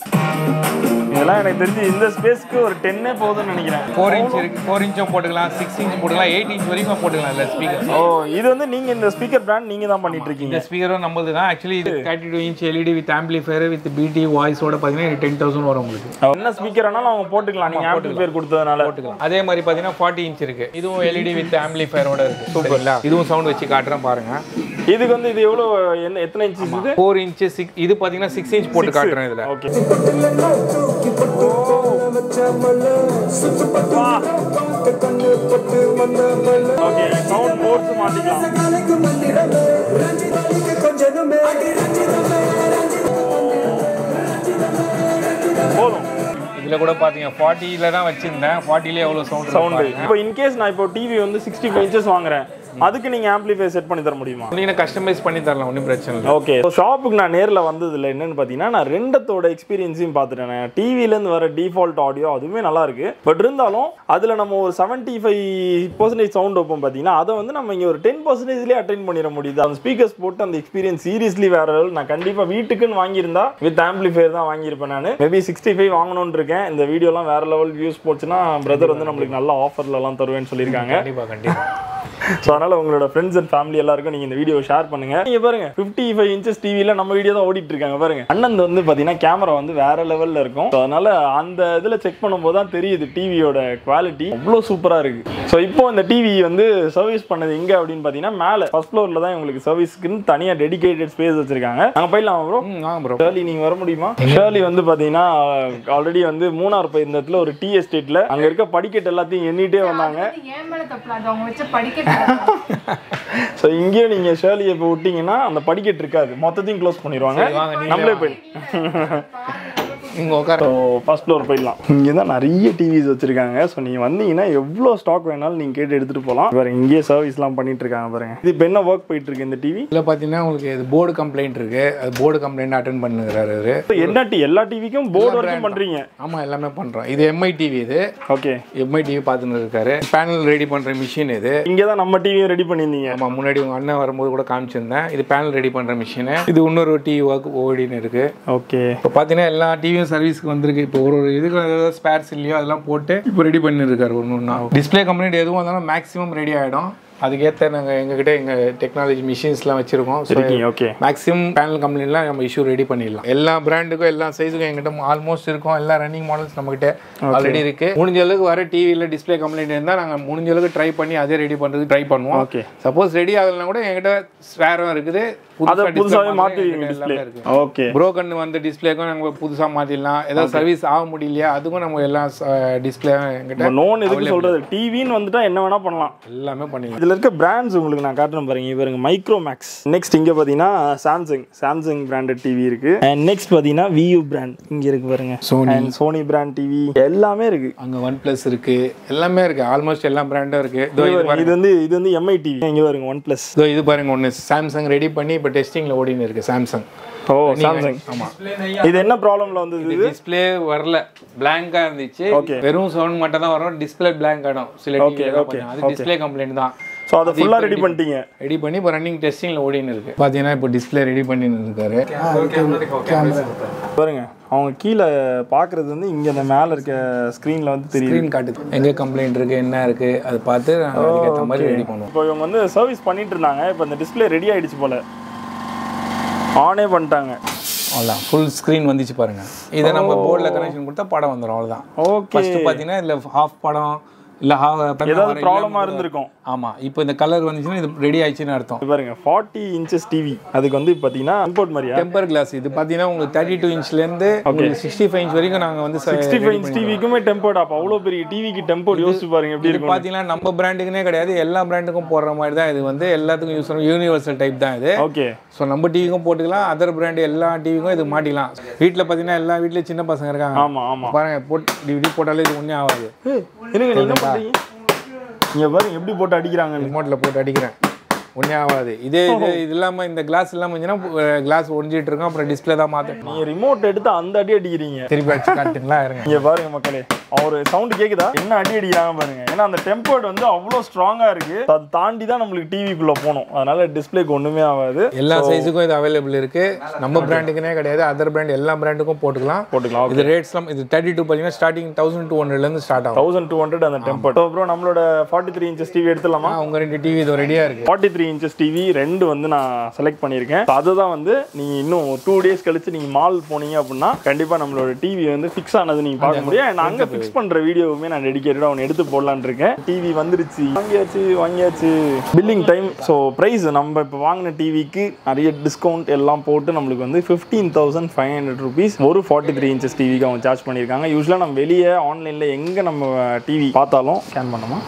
இதெல்லாம் எனக்கு தெரிஞ்சு இந்த ஸ்பேஸ்க்கு ஒரு டென்னே போதும்னு நினைக்கிறேன். ஃபோர் இன்ச் இருக்கு. ஃபோர் இன்ச்சும் போட்டுக்கலாம் சிக்ஸ் இன்ச் போட்டுக்கலாம் எயிட் இன்ச் வரைக்கும் போட்டுக்கலாம் இல்லை ஸ்பீக்கர் ஓ இது வந்து நீங்க இந்த ஸ்பீக்கர் பிராண்ட் நீங்க தான் பண்ணிட்டு இருக்கீங்க. இந்த ஸ்பீக்கரும் நம்மளது தான். ஆக்சுவலி இது thirty two inch LED with amplifier with BT வாய்ஸோட பார்த்தீங்கன்னா டென் தௌசண்ட் வரும் உங்களுக்கு. என்ன ஸ்பீக்கர் ஆனாலும் அவங்க போட்டுக்கலாம். நீங்க ஆம்பிளிஃபையர் கொடுத்ததுனால. போட்டுக்கலாம். அதே மாதிரி பார்த்தீங்கன்னா ஃபார்ட்டி இன்ச் இருக்கு. இதுவும் எல்இடி வித் ஆம்பிளிஃபயரோட இருக்கு. சூப்பர்ல இதுவும் சவுண்ட் வச்சு காட்டுறேன் பாருங்க. இதுக்கு வந்து இது எவ்வளவு என்ன எத்தனை இன்ச்சஸ் இது? ஃபோர் இன்ச் சிக்ஸ் இது பார்த்தீங்கன்னா சிக்ஸ் இன்ச் போட்டு காட்டுறேன் இதில். ஓகே. ஓகே சவுண்ட் போர்ட்ஸ் மாத்திக்கலாம் போதும். இதில் கூட பார்த்தீங்க ஃபார்ட்டியில் தான் வச்சிருந்தேன். ஃபார்ட்டிலே எவ்வளோ சவுண்ட் சவுண்டு இப்போ இன்கேஸ் நான் இப்போ டிவி வந்து சிக்ஸ்டி ஃபைவ் இன்ச்சஸ் வாங்குறேன். அதுக்கு நீங்க ஆம்பிளிஃபை செட் பண்ணி தர முடியுமா? நீங்கள் கஸ்டமைஸ் பண்ணி தரலாம் ஒன்றும் பிரச்சனை இல்லை. ஓகே ஷாப்புக்கு நான் நேரில் வந்ததில்ல என்னன்னு பார்த்தீங்கன்னா நான் ரெண்டத்தோட எக்ஸ்பீரியன்ஸையும் பார்த்துட்டேன் டிவிலேருந்து வர டிஃபால்ட் ஆடியோ அதுவுமே நல்லா இருக்கு. பட் இருந்தாலும் அதில் நம்ம ஒரு செவன்ட்டி ஃபைவ் பர்சன்டேஜ் சவுண்ட் வைப்போம் பார்த்தீங்கன்னா அதை வந்து நம்ம இங்கே ஒரு டென் பர்சன்டேஜ்லேயே அட்டைன் பண்ணிட முடியுது. அந்த ஸ்பீக்கர்ஸ் போட்டு அந்த எக்ஸ்பீரியன்ஸ் சீரியஸ்லி வேற level. நான் கண்டிப்பாக வீட்டுக்குன்னு வாங்கியிருந்தா வித் ஆம்பிளிஃபையர் தான் வாங்கியிருப்பேன் நான். மேபி சிக்ஸ்டி ஃபைவ் வாங்கணும்னு இருக்கேன். இந்த வீடியோலாம் வேற லெவல் வியூஸ் போச்சுன்னா பிரதர் வந்து நம்மளுக்கு நல்ல ஆஃபர்லலாம் தருவேன்னு சொல்லியிருக்காங்க. கண்டிப்பாக கண்டிப்பாக ஸோ அதனால உங்களோட ஃப்ரெண்ட்ஸ் அண்ட் ஃபேமிலி எல்லாருக்கும் நீங்க இந்த வீடியோ ஷேர் பண்ணுங்க. நீங்க பாருங்க 55 ஃபைவ் இன்ச்சஸ் டிவியில நம்ம வீடியோ தான் ஓடிட்டு இருக்காங்க பாருங்க. அண்ணன் வந்து பாத்தீங்கன்னா கேமரா வந்து வேற லெவல்ல இருக்கும். ஸோ அதனால அந்த இதுல செக் பண்ணும்போது தான் தெரியுது டிவியோட குவாலிட்டி அவ்வளோ சூப்பரா இருக்கு. ஸோ இப்போ இந்த டிவி வந்து சர்வீஸ் பண்ணது எங்க அப்படின்னு பாத்தீங்கன்னா மேல ஃபர்ஸ்ட் ஃப்ளோர்ல தான் உங்களுக்கு சர்வீஸ்க்குன்னு தனியா டெடிகேட்டட் ஸ்பேஸ் வச்சிருக்காங்க. அங்க போயிடலாம் ப்ரோ ம் வாங்க ப்ரோ ஷேர்லி நீங்க வர முடியுமா? ஷேர்லி வந்து பாத்தீங்கன்னா ஆல்ரெடி வந்து மூணார் போயிருந்த இடத்துல ஒரு டீ எஸ்டேட்ல அங்க இருக்க படிக்கட்டு எல்லாத்தையும் எண்ணிட்டே வந்தாங்க. ஸோ இங்கேயும் நீங்கள் ஷேர்லியை இப்போ விட்டீங்கன்னா அந்த படிக்கட்டு இருக்காது. மொத்தத்தையும் க்ளோஸ் பண்ணிடுவாங்க. நம்மளே. போய் நீங்கள் உட்கார ஸோ ஃபர்ஸ்ட் ஃப்ளோர் போயிடலாம். இங்கே தான் நிறைய டிவிஸ் வச்சிருக்காங்க. ஸோ நீங்கள் வந்தீங்கன்னா எவ்வளோ ஸ்டாக் வேணாலும் நீங்கள் கேட்டு எடுத்துகிட்டு போகலாம். பாருங்க இங்கேயே சர்வீஸ்லாம் பண்ணிட்டு இருக்காங்க பாருங்க. இது இப்போ என்ன ஒர்க் போயிட்டு இருக்கு இந்த டிவி இதில் பார்த்தீங்கன்னா உங்களுக்கு இது போர்டு கம்ப்ளைண்ட் இருக்கு. அது போர்டு கம்ப்ளைண்ட் அட்டன் பண்ணுறாரு அவரு. என்ன டி எல்லா டிவிக்கும் போர்டு வரைக்கும் பண்ணுறீங்க ஆமாம் எல்லாமே பண்ணுறோம் இது எம்ஐ டிவி இது. ஓகே எம்ஐ டிவி பார்த்துன்னு இருக்காரு. பேனல் ரெடி பண்ணுற மிஷின் இது. இங்கே தான் நம்ம டிவியும் ரெடி பண்ணியிருந்தீங்க. ஆமாம் முன்னாடி உங்கள் அண்ணன் வரும்போது கூட காமிச்சிருந்தேன். இது பேனல் ரெடி பண்ணுற மிஷினு இது இன்னொரு டிவி ஒர்க் ஓடின்னு இருக்கு. ஓகே இப்போ பார்த்தீங்கன்னா எல்லா டிவியும் சர்வீஸ்க்கு வந்திருக்கு? இப்போ ஒரு ஒரு இதுக்கு ஏதாவது ஸ்பேர்ஸ் இல்லையோ அதெல்லாம் போட்டு இப்போ ரெடி பண்ணியிருக்காரு ஒன்று ஒன்றா டிஸ்பிளே கம்ப்ளைண்ட் எதுவும் வந்தாலும் மேக்ஸிமம் ரெடி ஆகிடும் அதுக்கேற்ற நாங்கள் எங்ககிட்ட எங்கள் டெக்னாலஜி மிஷின்ஸ்லாம் வச்சுருக்கோம். ஓகே மேக்ஸிமம் பேனல் கம்பெனிலாம் நம்ம இஷ்யூ ரெடி பண்ணிடலாம். எல்லா பிராண்டுக்கும் எல்லா சைஸுக்கும் எங்கிட்ட ஆல்மோஸ்ட் இருக்கும். எல்லா ரன்னிங் மாடல்ஸ் நம்மகிட்ட ஆல்ரெடி இருக்கு. முடிஞ்ச அளவுக்கு வர டிவியில் டிஸ்பிளே கம்ப்ளைண்ட் இருந்தால் நாங்கள் முடிஞ்ச அளவுக்கு ட்ரை பண்ணி அதே ரெடி பண்ணுறதுக்கு ட்ரை பண்ணுவோம். ஓகே சப்போஸ் ரெடி ஆகலைன்னா கூட எங்கிட்ட ஸ்பேரும் இருக்குது. ஓகே புரோக்கன் வந்த டிஸ்பிளேக்கும் நம்ம புதுசாக மாற்றிடலாம் ஏதாவது சர்வீஸ் ஆக முடியலையா? அதுக்கும் நம்ம எல்லாம் டிஸ்பிளே எங்கிட்ட நோன் எதுக்கு டிவின்னு வந்துட்டா என்ன வேணா பண்ணலாம். எல்லாமே பண்ணிடலாம். இதுல இருக்க பிராண்ட்ஸ் உங்களுக்கு நான் காட்டுறேன் பாருங்க. இவருங்க மைக்ரோ மேக்ஸ் நெக்ஸ்ட் இங்க பாத்தீங்கன்னா சாம்சங் சாம்சங் பிராண்டட் டிவி இருக்கு. அண்ட் நெக்ஸ்ட் பாத்தீங்கன்னா வியூ பிராண்ட் இங்க இருக்கு பாருங்க. அண்ட் சோனி பிராண்ட் டிவி எல்லாமே இருக்கு. அங்கே ஒன் ப்ளஸ் இருக்கு. எல்லாமே இருக்கு. ஆல்மோஸ்ட் எல்லா பிராண்டும் இருக்கு. இதோ வந்து இது வந்து எம்ஐ டிவி இங்க பாருங்க ஒன் பிளஸ் இதோ பாருங்க ஒன்று சாம்சங் ரெடி பண்ணி இப்போ டெஸ்டிங்கில் ஓடின்னு இருக்கு சாம்சங் ஓ சாம்சங் ஆமாம் இது என்ன ப்ராப்ளம்ல வந்தது இது? டிஸ்பிளே வரல. பிளாங்கா இருந்துச்சு. வெறும் சவுண்ட் மட்டும் தான் வரும். டிஸ்பிளே பிளாங்க் ஆடும் சில டிவி okay, அது டிஸ்பிளே கம்ப்ளைண்ட் தான். ஸோ அதை ஃபுல்லா ரெடி பண்ணிட்டீங்க. ரெடி பண்ணி இப்போ ரன்னிங் டெஸ்டிங்கில் ஓடின்னு இருக்கு. பார்த்தீங்கன்னா இப்போ டிஸ்பிளே ரெடி பண்ணின்னு இருக்காரு. பாருங்க அவங்க கீழே பாக்குறது வந்து இங்க இந்த மேல இருக்க ஸ்கிரீன்ல வந்து ஸ்க்ரீன் காட்டுது. எங்கே கம்ப்ளைண்ட் இருக்கு என்ன இருக்கு அது பார்த்து அதுக்கேற்ற மாதிரி ரெடி பண்ணுவோம். இப்போ இவங்க வந்து சர்வீஸ் பண்ணிட்டு இருந்தாங்க. இப்போ இந்த டிஸ்பிளே ரெடி ஆயிடுச்சு போல. ஆனே பண்ணிட்டாங்க. அவ்வளோதான் ஃபுல் ஸ்க்ரீன் வந்துச்சு பாருங்க. இதை நம்ம போர்டில் கனெக்ஷன் கொடுத்தா படம் வந்துடும் அவ்வளோதான் ஓகே ஃபர்ஸ்ட் பார்த்தீங்கன்னா இதில் ஹாஃப் படம் இல்லை ஏதாவது ப்ராப்ளமா இருந்திருக்கும். ஆமாம் இப்போ இந்த கலர் வந்துச்சுன்னா இது ரெடி ஆயிடுச்சுன்னு அர்த்தம். பாருங்க ஃபார்ட்டி இன்ச்சஸ் டிவி அதுக்கு வந்து பார்த்தீங்கன்னா இம்போர்ட் மாதிரியா? டெம்பர் கிளாஸ் இது பார்த்தீங்கன்னா உங்களுக்கு தேர்ட்டி டூ இன்ச்லேருந்து சிக்ஸ்டி ஃபைவ் இன்ச் வரைக்கும் நாங்கள் வந்து சிக்ஸ்டி ஃபைவ் இன்ச் டிவிக்குமே டெம்போர்ட் அப்போ அவ்வளோ பெரிய டிவிக்கு டெம்போர்ட் யோசிச்சு பாருங்க எப்படி இருக்கும் பார்த்தீங்கன்னா நம்ம பிராண்டுக்குனே கிடையாது எல்லா பிராண்டுக்கும் போடுற மாதிரி தான் இது வந்து எல்லாத்துக்கும் யூஸ் பண்ணும் யூனிவர்சல் டைப் தான் இது. ஓகே ஸோ நம்ம டிவிக்கும் போட்டுக்கலாம் அதர் பிராண்டு எல்லா டிவிக்கும் இது மாட்டிக்கலாம். வீட்டில் பார்த்தீங்கன்னா எல்லா வீட்லேயும் சின்ன பசங்க இருக்காங்க. ஆமா ஆமா. பாருங்க போட்டு டிவி போட்டாலே இது ஒன்றே ஆகாது. இங்க பாருங்க எப்படி போட்டு அடிக்கிறாங்க ரிமோட்டில் போட்டு அடிக்கிறேன். ஒன்றே ஆகாது. இதே இது இது இல்லாமல் இந்த கிளாஸ் இல்லாமல் இருந்துச்சுன்னா கிளாஸ் ஒடிஞ்சிட்டு இருக்கும். அப்புறம் டிஸ்பிளே தான் மாற்றணும் நீங்க ரிமோட் எடுத்து அந்த அடி அடிக்கிறீங்க. திருப்பி அடிச்சு காட்டுங்களா? இருங்க. இங்க பாருங்க மக்களே. அவர் சவுண்ட் கேக்குதா? என்ன அடி அடிக்கிறாங்க பாருங்க. ஏன்னா அந்த டெம்பர்ட் வந்து அவ்வளோ ஸ்ட்ராங்கா இருக்கு. அதை தாண்டி தான் நம்மளுக்கு டிவிக்குள்ள போகணும். அதனால டிஸ்பிளேக்கு ஒண்ணுமே ஆகாது. எல்லா சைஸுக்கும் இது அவைலபிள் இருக்கு. நம்ம பிராண்டுக்குனே கிடையாது. அதர் பிராண்ட் எல்லா பிராண்டுக்கும் போட்டுக்கலாம். போட்டுக்கலாம் இது ரேட்ஸ்லாம் இது தேர்ட்டி டூ பார்த்தீங்கன்னா ஸ்டார்டிங் தௌசண்ட் டூ ஹண்ட்ரட்லேருந்து ஸ்டார்ட் ஆகும். தௌசண்ட் டூ ஹண்ட்ரட் அந்த டெம்பர்ட் அப்புறம் நம்மளோட ஃபார்ட்டி த்ரீ இன்ச்சஸ் டிவி எடுத்துலாமா உங்க ரெண்டு டிவி இது ரெடியாக இருக்கு. ஃபார்ட்டி த்ரீ இன்ச்சஸ் டிவி ரெண்டு வந்து நான் செலக்ட் பண்ணியிருக்கேன். அதுதான் வந்து நீங்கள் இன்னும் டூ டேஸ் கழிச்சு நீங்கள் மால் போனீங்க அப்படின்னா கண்டிப்பாக நம்மளோட டிவி வந்து ஃபிக்ஸ் ஆனது நீங்கள் பார்க்க முடியும். நான் அங்கே ஃபிக்ஸ் பண்ணுற வீடியோவுமே நான் டெடிக்கேட்டடாக ஒன்று எடுத்து போடலான் இருக்கேன். டிவி வந்துருச்சு. வாங்கியாச்சு வாங்கியாச்சு. பில்லிங் டைம் ஸோ ப்ரைஸ் நம்ம இப்போ வாங்கின டிவிக்கு நிறைய டிஸ்கவுண்ட் எல்லாம் போட்டு நம்மளுக்கு வந்து fifteen thousand five hundred rupees ஒரு ஃபார்ட்டி த்ரீ இன்ச்சஸ் டிவிக்கு அவங்க சார்ஜ் பண்ணியிருக்காங்க. யூஸ்வலாக நம்ம வெளியே ஆன்லைனில் எங்கே நம்ம டிவி பார்த்தாலும் ஸ்கேன் பண்ணோமா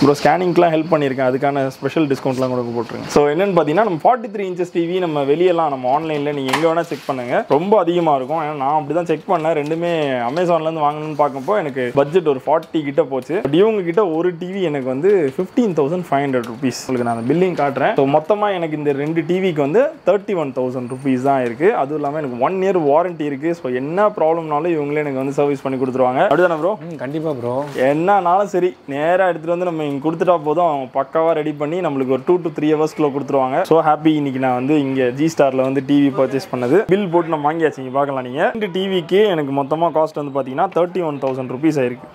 ப்ரோ ஸ்கேனிங்க்குலாம் ஹெல்ப் பண்ணியிருக்கேன். அதுக்கான ஸ்பெஷல் டிஸ்கவுண்ட்லாம் கூட போட்டுருங்க ஸோ என்னன்னு பார்த்தீங்கன்னா நம்ம ஃபார்ட்டி த்ரீ இன்ச்சஸ் டிவி நம்ம வெளியெல்லாம் நம்ம ஆன்லைனில் நீங்கள் எங்கே வேணால் செக் பண்ணுங்கள் ரொம்ப அதிகமாக இருக்கும். ஏன்னா நான் அப்படி தான் செக் பண்ணேன். ரெண்டுமே அமேசான்லேருந்து வாங்கணும்னு பார்க்கும்போ எனக்கு பட்ஜெட் ஒரு ஃபார்ட்டி கிட்ட போச்சு. பட் இவங்க கிட்ட ஒரு டிவி எனக்கு வந்து fifteen thousand five hundred rupees உங்களுக்கு நான் அந்த பில்லிங் காட்டுறேன். ஸோ மொத்தமாக எனக்கு இந்த ரெண்டு டிவிக்கு வந்து தேர்ட்டி ஒன் தௌசண்ட் ருபீஸ் தான் இருக்குது அதுவும் இல்லாமல் எனக்கு ஒன் இயர் வாரண்ட்டி இருக்குது ஸோ என்ன ப்ராப்ளம்னாலும் இவங்களே எனக்கு வந்து சர்வீஸ் பண்ணி கொடுத்துருவாங்க. அப்படிதானே ப்ரோ கண்டிப்பாக ப்ரோ என்னன்னாலும் சரி நேராக எடுத்துகிட்டு வந்து நம்ம இங்கே கொடுத்துட்டா போதும். அவங்க பக்காவாக ரெடி பண்ணி நம்மளுக்கு ஒரு டூ டு த்ரீ ஹவர்ஸ்க்குள்ள கொடுத்துருவாங்க. ஸோ ஹாப்பி இன்னைக்கு நான் வந்து இங்கே ஜி ஸ்டாரில் வந்து டிவி பர்ச்சேஸ் பண்ணது. பில் போட்டு நான் வாங்கியாச்சு இங்கே பார்க்கலாம் நீங்கள் ரெண்டு டிவிக்கு எனக்கு மொத்தமாக காஸ்ட் வந்து பார்த்தீங்கன்னா தேர்ட்டி ஒன் தௌசண்ட் ருபீஸ் ஆயிருக்கு.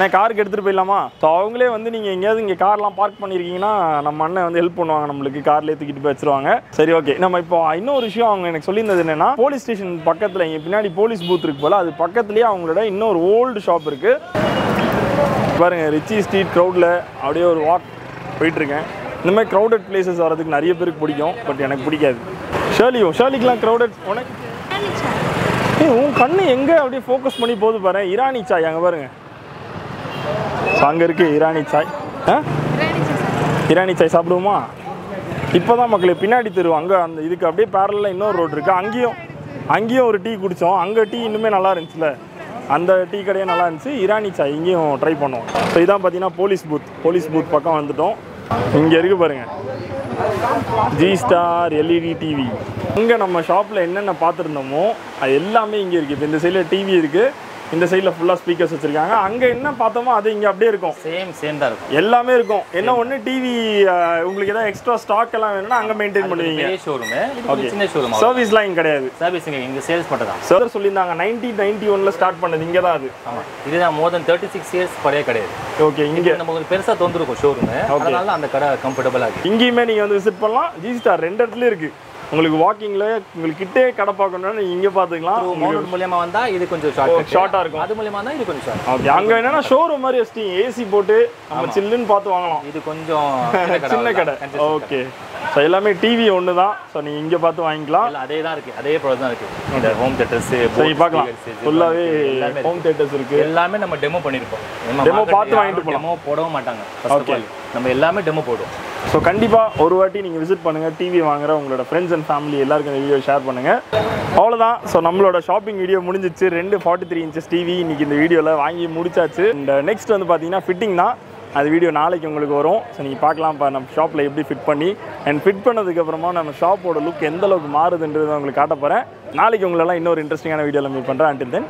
நான் காருக்கு எடுத்துகிட்டு போயிடலாமா? ஸோ அவங்களே வந்து நீங்கள் எங்கேயாவது இங்கே கார்லாம் பார்க் பண்ணியிருக்கீங்கன்னா நம்ம அண்ணன் வந்து ஹெல்ப் பண்ணுவாங்க நம்மளுக்கு. கார்லேயே தூக்கிட்டு போய் வச்சிருவாங்க. சரி ஓகே நம்ம இப்போ இன்னொரு விஷயம் அவங்க எனக்கு சொல்லியிருந்தது என்னன்னா போலீஸ் ஸ்டேஷன் பக்கத்தில் இங்கே பின்னாடி போலீஸ் பூத் இருக்கு போல அது பக்கத்துலேயே அவங்களோட இன்னொரு ஓல்டு ஷாப் இருக்குது பாருங்க ரிச்சி ஸ்ட்ரீட் க்ரௌடில் அப்படியே ஒரு வாக் போயிட்டுருக்கேன். இந்த மாதிரி க்ரௌடட் பிளேசஸ் வரதுக்கு நிறைய பேருக்கு பிடிக்கும் பட் எனக்கு பிடிக்காது. ஷேர்லியோ ஷேர்லிக்கெலாம் க்ரௌடட் உனக்கு? ஏய் உன் கண்ணு எங்கே? அப்படியே ஃபோக்கஸ் பண்ணி போகுது பாரு. இரானி சாய் அங்கே பாருங்க. ஸோ அங்கே இருக்குது இரானி சாய் ஆ இரானி சாய் சாப்பிடுவோமா? இப்போ தான் மக்களே பின்னாடி தெரு அங்கே அந்த இதுக்கு அப்படியே பேரலில் இன்னொரு ரோடு இருக்குது அங்கேயும் அங்கேயும் ஒரு டீ குடித்தோம் அங்கே டீ இன்னுமே நல்லா இருந்துச்சுல. அந்த டீ கடையே நல்லா இருந்துச்சு. இரானி சாய் இங்கேயும் ட்ரை பண்ணுவோம் ஸோ இதான் பார்த்தீங்கன்னா போலீஸ் பூத் போலீஸ் பூத் பக்கம் வந்துட்டோம். இங்கே இருக்கு பாருங்கள் ஜி ஸ்டார் எல்இடி டிவி இங்கே நம்ம ஷாப்பில் என்னென்ன பார்த்துருந்தோமோ அது எல்லாமே இங்கே இருக்குது இப்போ இந்த சைடில் டிவி இருக்குது இந்த சைடில் ஃபுல்லாக ஸ்பீக்கர்ஸ் வச்சுருக்காங்க. அங்கே என்ன பார்த்தோமோ அது இங்கே அப்படியே இருக்கும். சேம் சேம் தான் இருக்கும். எல்லாமே இருக்கும். என்ன ஒன்று டிவி உங்களுக்கு ஏதாவது எக்ஸ்ட்ரா ஸ்டாக் எல்லாம் வேணும்னா அங்கே மெயின்டைன் பண்ணுவீங்க. ஷோரூம் ஓகே சின்ன ஷோரூம் சர்வீஸ்லாம் இங்கே கிடையாது. சர்வீஸ் இங்க இங்க சேல்ஸ் மட்டும் தான். சார் சொல்லியிருந்தாங்க நைன்டீன் நைன்டி ஒனில் ஸ்டார்ட் பண்ணது இங்கே தான் அது. ஆமா. இதுதான் more than thirty six years பழைய கிடையாது ஓகே இங்கே. நம்ம கொஞ்சம் பெருசா தோந்துருக்கும் ஷோரூம் அதனால அந்த கடை கம்ஃபர்டபுளா இருக்கு. இங்கேயுமே நீங்கள் வந்து விசிட் பண்ணலாம். ஜி ஸ்டார் ரெண்டு இடத்துல இருக்குது உங்களுக்கு வாக்கிங்கில் உங்களுக்கு கிட்டே கடை பார்க்கணும்னா நீங்கள் இங்கே பார்த்துக்கலாம் மவுண்ட் மூலியமா வந்தா இது கொஞ்சம் ஷார்ட் ஷார்ட்டாக இருக்கும். அது மூலியமா தான் இது கொஞ்சம் ஷார்ட் ஓகே அங்கே என்னன்னா ஷோரூம் மாதிரி வச்சிட்டீங்க ஏசி போட்டு நம்ம சில்லுன்னு பார்த்து வாங்கலாம். இது கொஞ்சம் சின்ன கடை ஓகே ஸோ எல்லாமே டிவி ஒன்று தான் ஸோ நீங்கள் இங்கே பார்த்து வாங்கிக்கலாம். அதே தான் இருக்கு. அதே ப்ராடக்ட் தான் இருக்கு. இந்த ஹோம் தேட்டர்ஸ் சரி பார்க்கலாம். ஃபுல்லாகவே ஹோம் தேட்டர்ஸ் இருக்குது எல்லாமே நம்ம டெமோ பண்ணிருப்போம். Demo பார்த்து வாங்கிட்டு போலாம். டெமோ போடவும் மாட்டாங்க. All. நம்ம எல்லாமே டெமோ போடுவோம். ஸோ கண்டிப்பாக ஒரு வாட்டி நீங்கள் விசிட் பண்ணுங்கள் டிவி வாங்குற உங்களோட ஃப்ரெண்ட்ஸ் அண்ட் ஃபேமிலி எல்லாருக்கும் இந்த வீடியோ ஷேர் பண்ணுங்கள் அவ்வளோதான் ஸோ நம்மளோட ஷாப்பிங் வீடியோ முடிஞ்சிச்சு. ரெண்டு ஃபார்ட்டி த்ரீ இன்ச்சஸ் டிவி இன்னைக்கு இந்த வீடியோவில் வாங்கி முடிச்சாச்சு. இந்த நெக்ஸ்ட் வந்து பார்த்தீங்கன்னா ஃபிட்டிங் தான். அது வீடியோ நாளைக்கு உங்களுக்கு வரும். ஸோ நீங்கள் பார்க்கலாம் இப்போ நம்ம ஷாப்பில் எப்படி ஃபிட் பண்ணி அண்ட் ஃபிட் பண்ணதுக்கப்புறமா நம்ம ஷாப்போட லுக் எந்த அளவுக்கு மாறுதுன்றது உங்களுக்கு காட்ட போகிறேன் நாளைக்கு உங்களெல்லாம் இன்னொரு இன்ட்ரெஸ்டிங்கான வீடியோவில் மீட் பண்ணுறேன் அண்டில் தென்